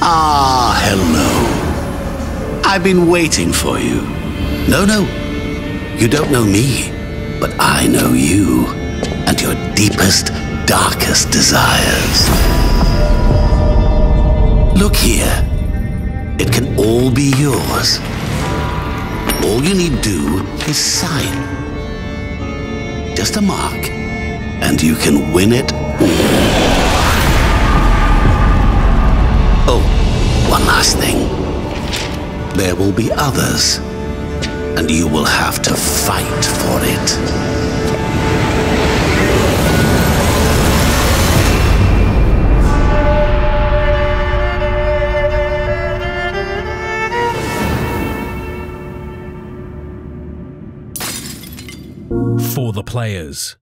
Ah, hello. I've been waiting for you. No, no. You don't know me, but I know you and your deepest, darkest desires. Look here. It can all be yours. All you need do is sign. Just a mark, and you can win it There will be others, and you will have to fight for it. For the players.